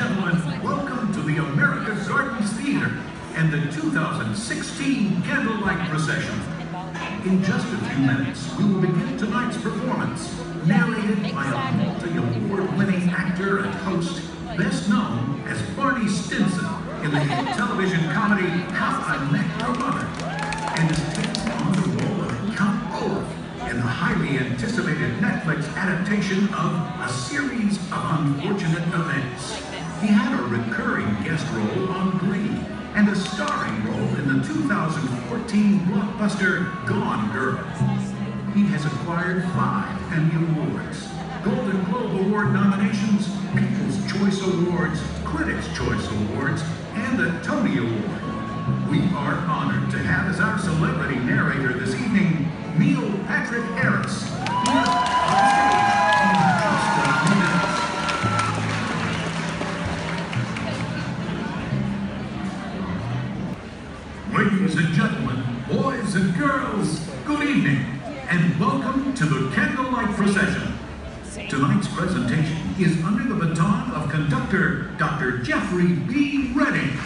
gentlemen, welcome to the America Gardens Theater and the 2016 Candlelight Processional. In just a few minutes, we will begin tonight's performance, narrated by a multi-award winning actor and host, best known as Barney Stinson in the hit television comedy How I Met Your Mother, and is taking on the role of Count Olaf in the highly anticipated Netflix adaptation of A Series of Unfortunate Events. He had a recurring guest role on Glee and a starring role in the 2014 blockbuster Gone Girl. He has acquired five Emmy Awards, Golden Globe Award nominations, People's Choice Awards, Critics' Choice Awards, and a Tony Award. We are honored to have as our celebrity narrator this evening, Neil Patrick Harris. Boys and girls, good evening, and welcome to the Candlelight Processional. Tonight's presentation is under the baton of conductor Dr. Jeffrey B. Redding.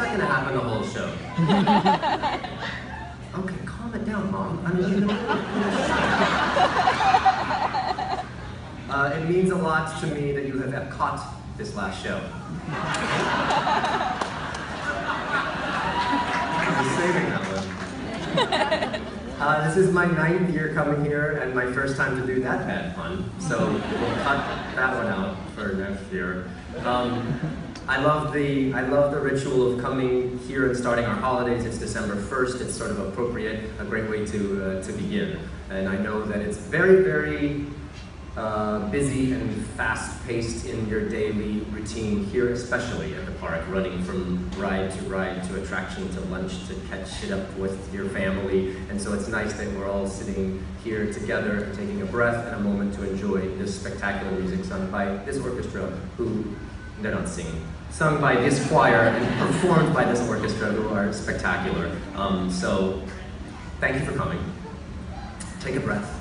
This whole show. Okay, calm it down, Mom. I'm leaving. It means a lot to me that you have caught this last show. I'm saving that one. Uh, this is my ninth year coming here and my first time to do that bad pun, so we'll cut that one out for next year. Um, I love the I love the ritual of coming here and starting our holidays. It's December 1st. It's sort of appropriate, a great way to uh, to begin. And I know that it's very very uh, busy and fast-paced in your daily routine here, especially at the park, running from ride to ride to attraction to lunch to catch it up with your family. And so it's nice that we're all sitting here together, taking a breath and a moment to enjoy this spectacular music sung by this orchestra, who they're not singing, sung by this choir and performed by this orchestra, who are spectacular. Um, so thank you for coming. Take a breath.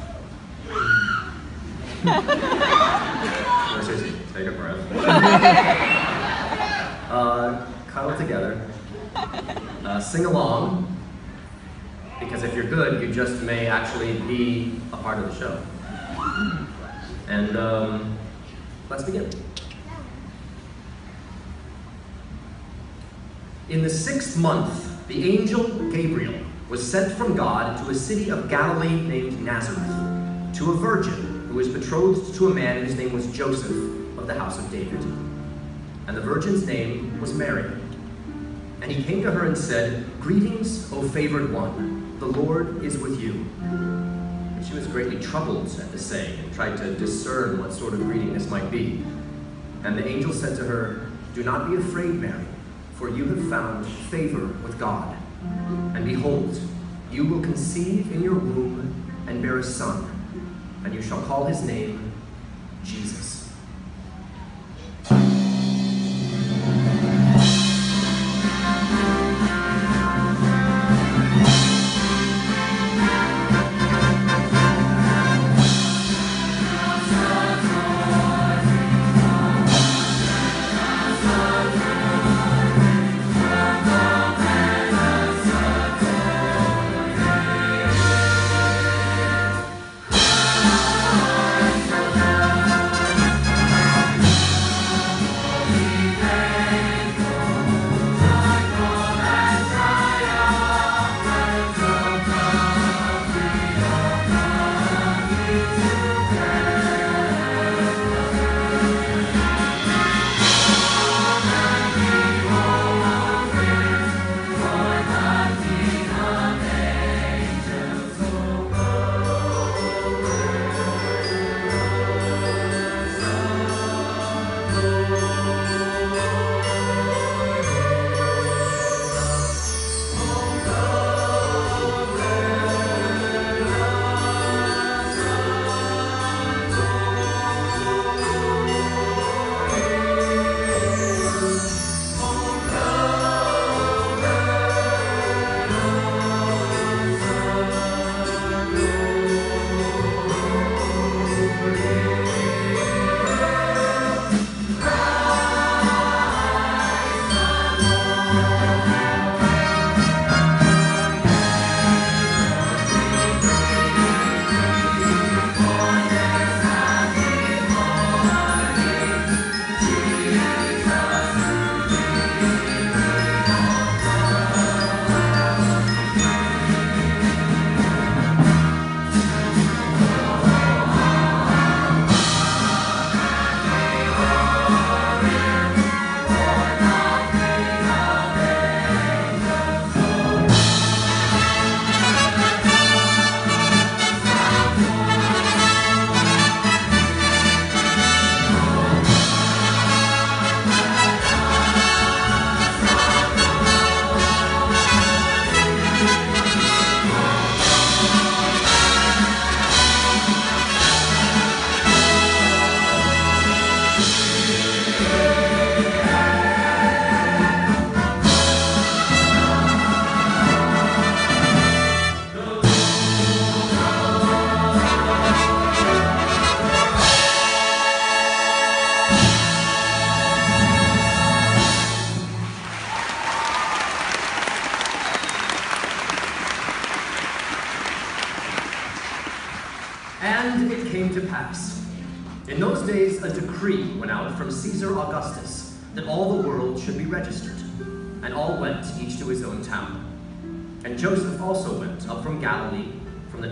no, seriously, take a breath. uh, cuddle together. Uh, sing along. Because if you're good, you just may actually be a part of the show. And um, let's begin. In the sixth month, the angel Gabriel was sent from God to a city of Galilee named Nazareth, to a virgin who was betrothed to a man whose name was Joseph of the house of David. And the virgin's name was Mary. And he came to her and said, Greetings, O favored one, the Lord is with you. And she was greatly troubled at the saying and tried to discern what sort of greeting this might be. And the angel said to her, Do not be afraid, Mary for you have found favor with God. And behold, you will conceive in your womb and bear a son, and you shall call his name Jesus.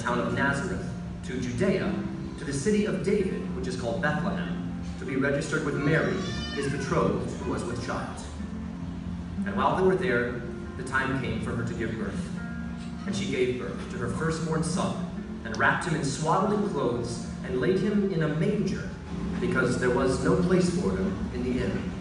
Town of Nazareth, to Judea, to the city of David, which is called Bethlehem, to be registered with Mary, his betrothed, who was with child. And while they were there, the time came for her to give birth. And she gave birth to her firstborn son, and wrapped him in swaddling clothes, and laid him in a manger, because there was no place for him in the inn.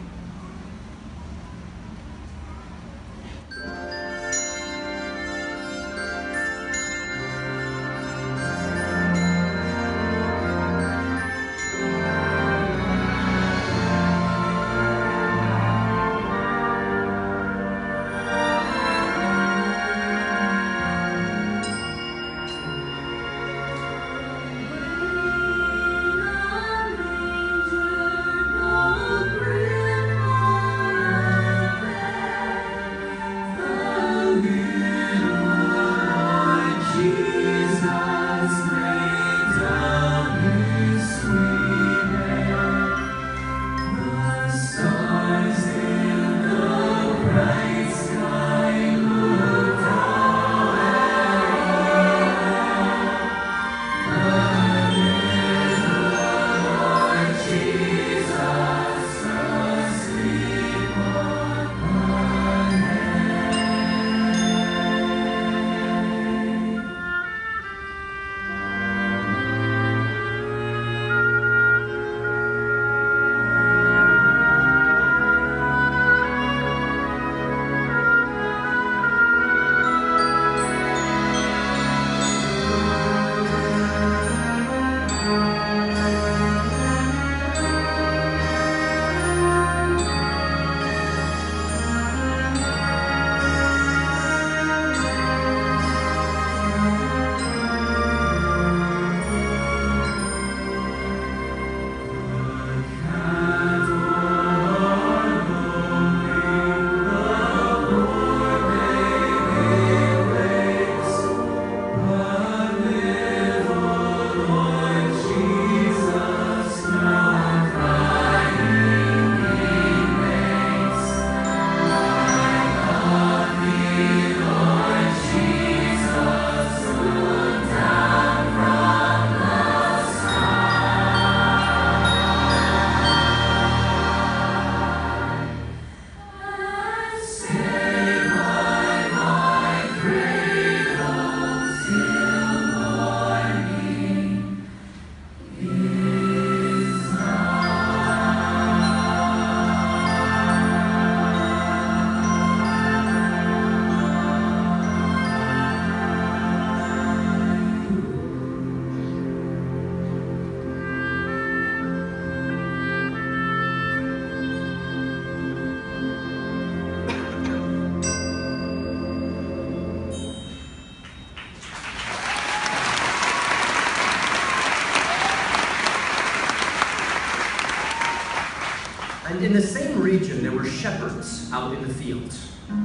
Out in the field,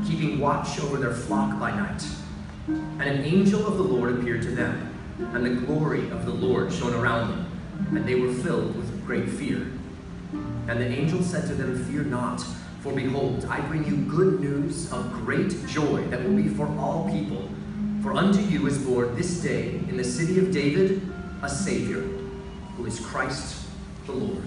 keeping watch over their flock by night. And an angel of the Lord appeared to them, and the glory of the Lord shone around them, and they were filled with great fear. And the angel said to them, Fear not, for behold, I bring you good news of great joy that will be for all people. For unto you is born this day in the city of David a Savior, who is Christ the Lord.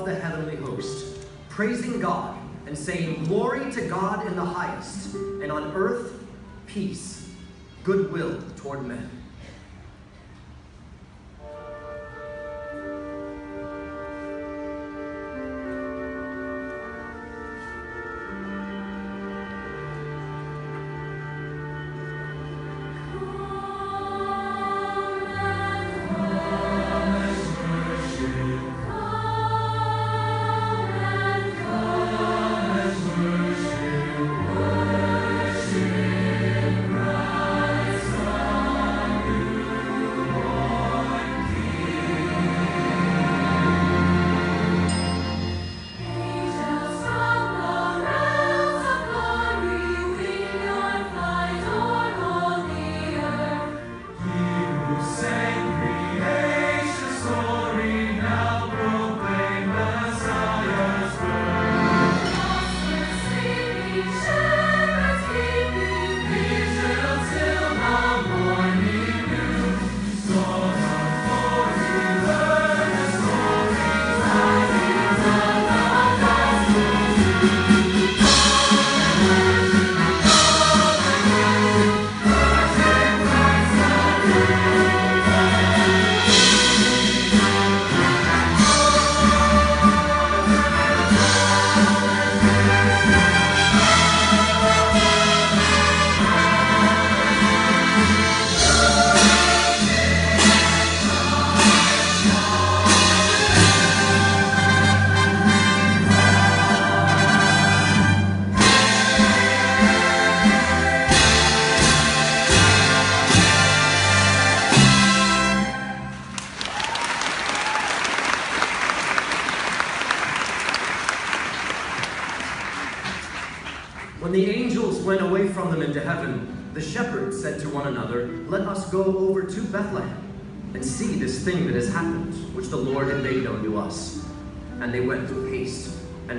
Of the heavenly host, praising God and saying, Glory to God in the highest, and on earth peace, goodwill toward men.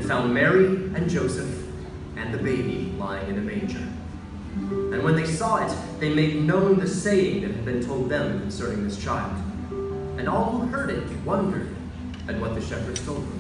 Found Mary and Joseph and the baby lying in a manger. And when they saw it, they made known the saying that had been told them concerning this child. And all who heard it wondered at what the shepherds told them.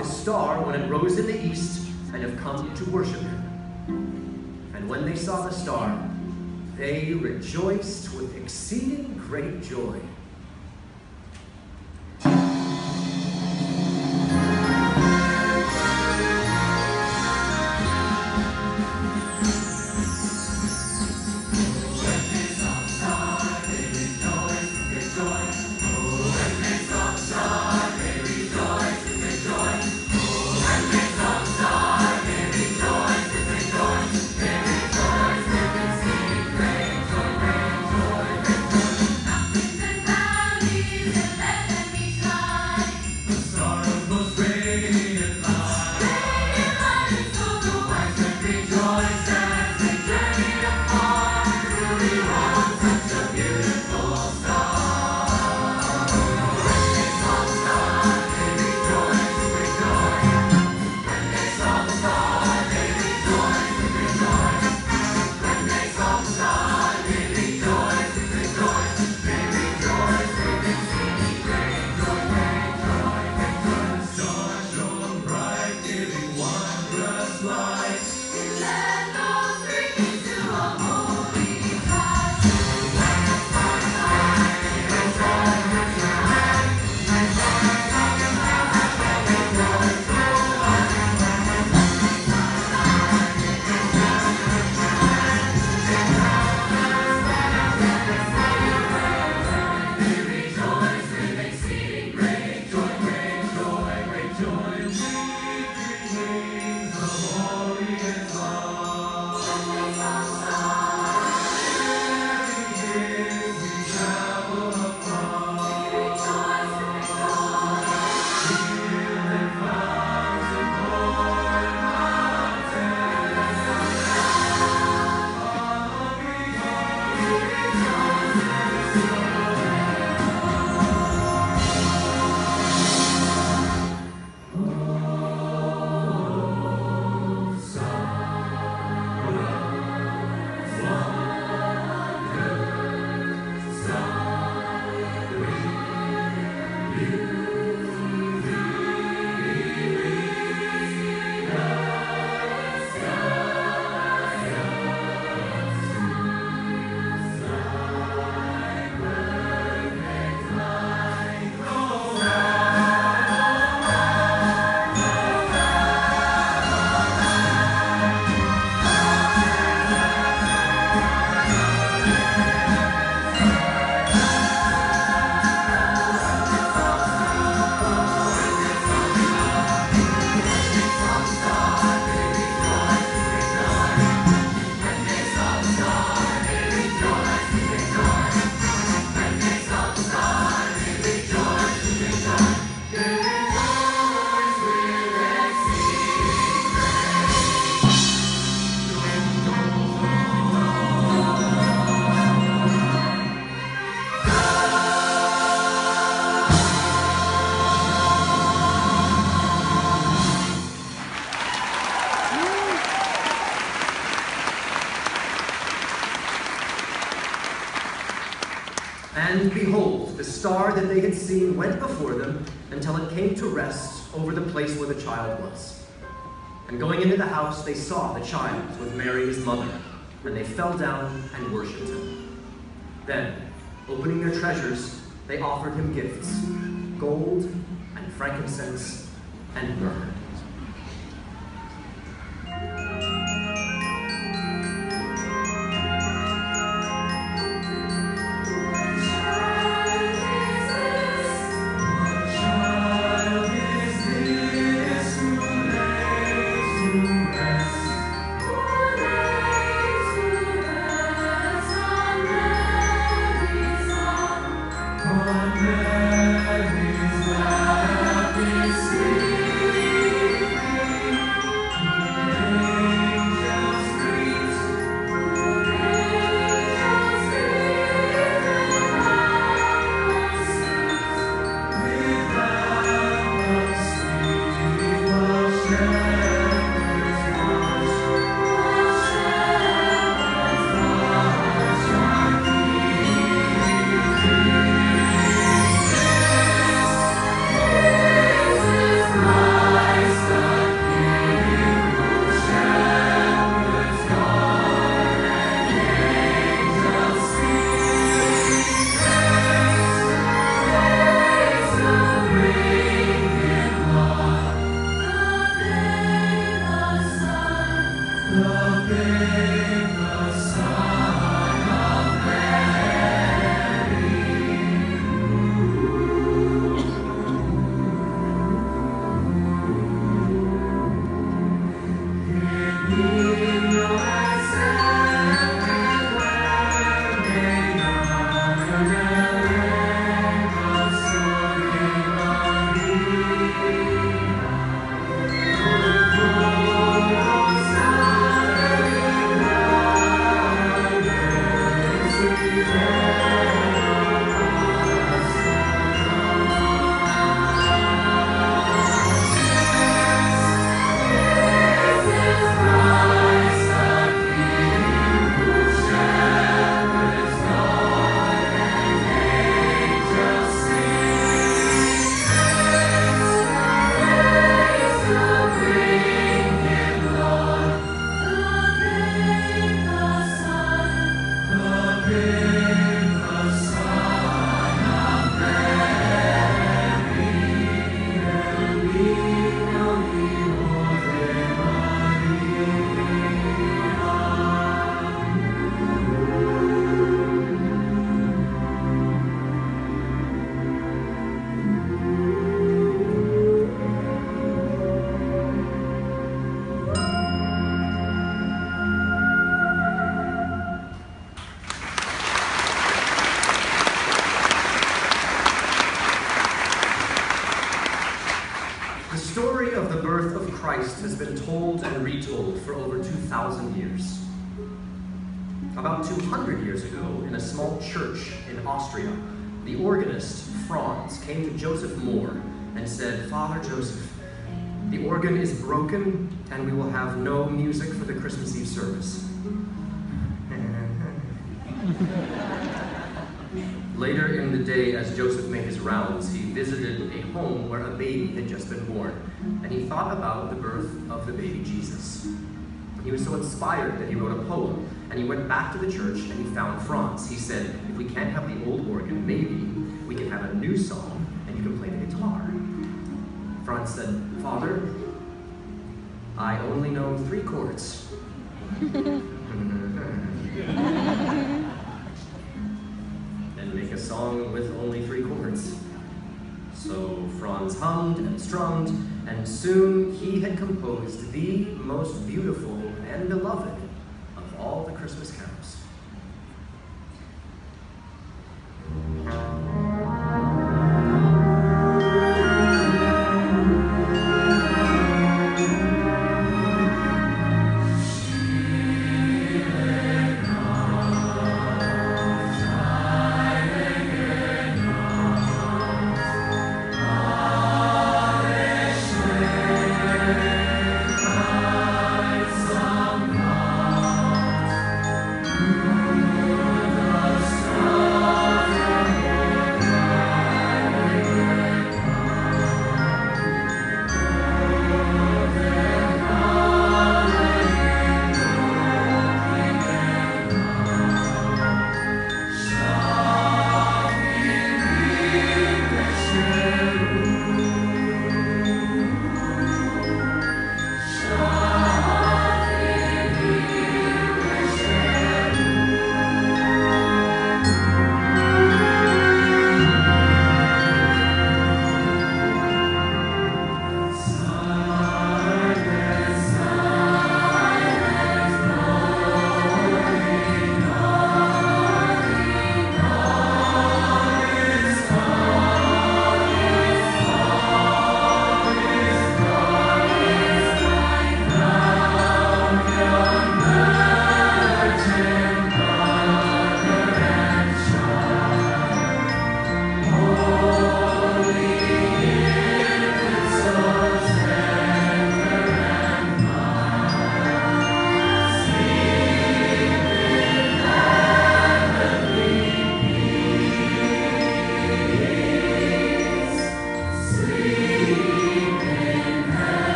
His star when it rose in the east and have come to worship him. And when they saw the star, they rejoiced with exceeding great joy. Child was. And going into the house, they saw the child with Mary his mother, and they fell down and worshipped him. Then, opening their treasures, they offered him gifts gold and frankincense and myrrh. Lap is sweet. Retold for over 2,000 years. About 200 years ago, in a small church in Austria, the organist, Franz, came to Joseph Mohr and said, Father Joseph, the organ is broken and we will have no music for the Christmas Eve service. Later in the day, as Joseph made his rounds, he visited a home where a baby had just been born, and he thought about the birth of the baby Jesus. He was so inspired that he wrote a poem, and he went back to the church and he found Franz. He said, if we can't have the old organ, maybe we can have a new song, and you can play the guitar. Franz said, Father, I only know three chords. song with only three chords. So Franz hummed and strummed, and soon he had composed the most beautiful and beloved of all the Christmas carols.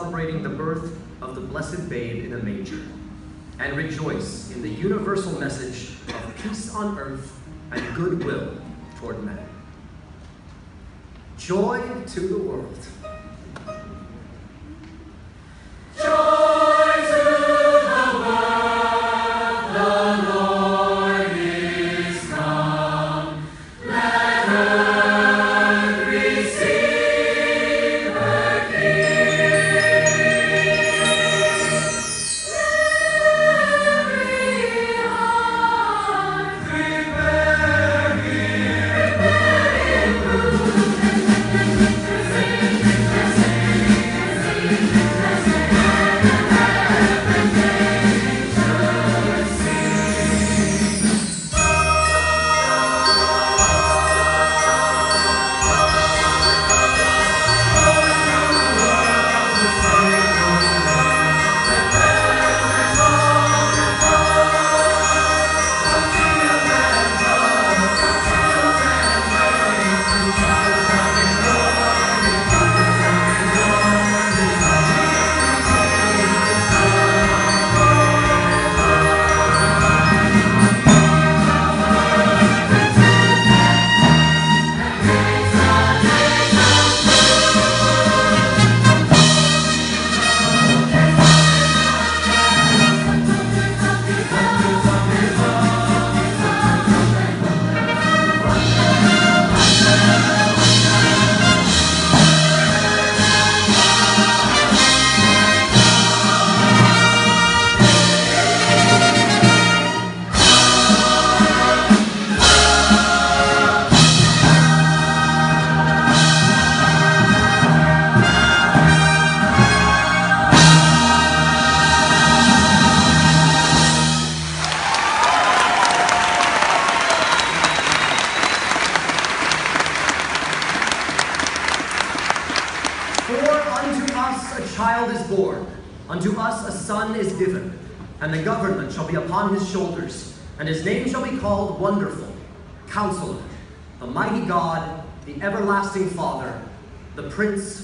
Celebrating the birth of the blessed babe in a manger and rejoice in the universal message of peace on earth and goodwill toward men. Joy to the world. Wonderful, Counselor, the Mighty God, the Everlasting Father, the Prince